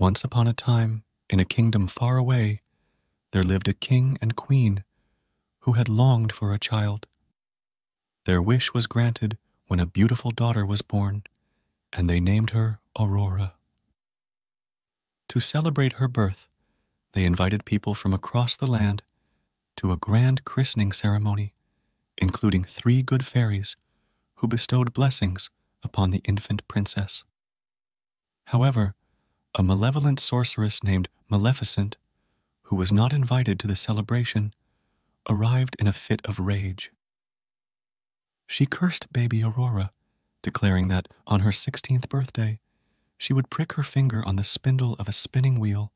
Once upon a time, in a kingdom far away, there lived a king and queen who had longed for a child. Their wish was granted when a beautiful daughter was born, and they named her Aurora. To celebrate her birth, they invited people from across the land to a grand christening ceremony, including three good fairies who bestowed blessings upon the infant princess. However, a malevolent sorceress named Maleficent, who was not invited to the celebration, arrived in a fit of rage. She cursed baby Aurora, declaring that on her 16th birthday, she would prick her finger on the spindle of a spinning wheel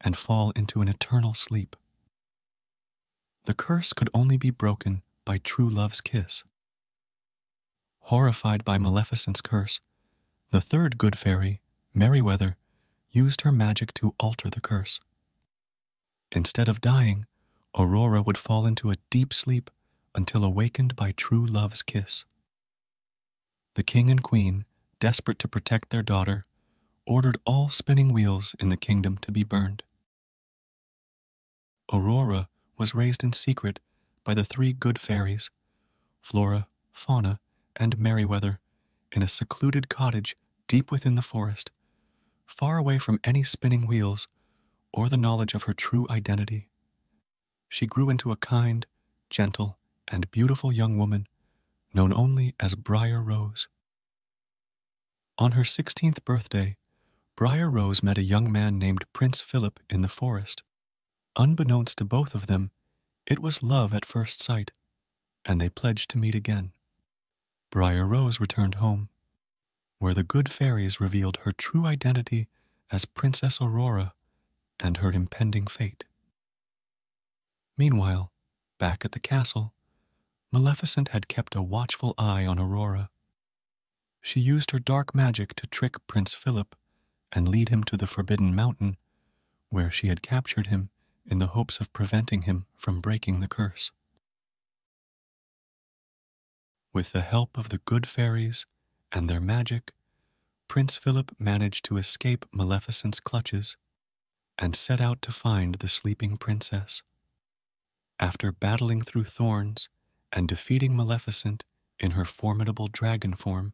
and fall into an eternal sleep. The curse could only be broken by true love's kiss. Horrified by Maleficent's curse, the third good fairy, Merryweather, used her magic to alter the curse. Instead of dying, Aurora would fall into a deep sleep until awakened by true love's kiss. The king and queen, desperate to protect their daughter, ordered all spinning wheels in the kingdom to be burned. Aurora was raised in secret by the three good fairies, Flora, Fauna, and Merryweather, in a secluded cottage deep within the forest, far away from any spinning wheels or the knowledge of her true identity. She grew into a kind, gentle, and beautiful young woman known only as Briar Rose. On her 16th birthday, Briar Rose met a young man named Prince Philip in the forest. Unbeknownst to both of them, it was love at first sight, and they pledged to meet again. Briar Rose returned home, where the good fairies revealed her true identity as Princess Aurora and her impending fate. Meanwhile, back at the castle, Maleficent had kept a watchful eye on Aurora. She used her dark magic to trick Prince Philip and lead him to the Forbidden Mountain, where she had captured him in the hopes of preventing him from breaking the curse. With the help of the good fairies and their magic, Prince Philip managed to escape Maleficent's clutches and set out to find the sleeping princess. After battling through thorns and defeating Maleficent in her formidable dragon form,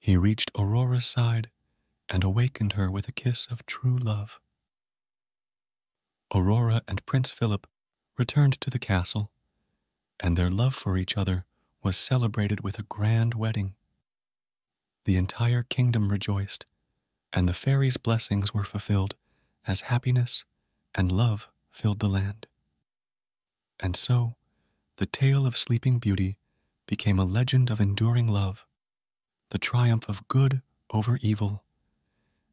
he reached Aurora's side and awakened her with a kiss of true love. Aurora and Prince Philip returned to the castle, and their love for each other was celebrated with a grand wedding. The entire kingdom rejoiced, and the fairy's blessings were fulfilled as happiness and love filled the land. And so, the tale of Sleeping Beauty became a legend of enduring love, the triumph of good over evil,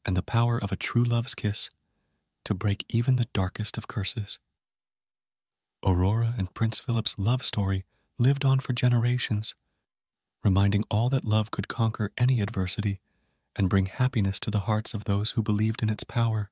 and the power of a true love's kiss to break even the darkest of curses. Aurora and Prince Philip's love story lived on for generations, reminding all that love could conquer any adversity and bring happiness to the hearts of those who believed in its power.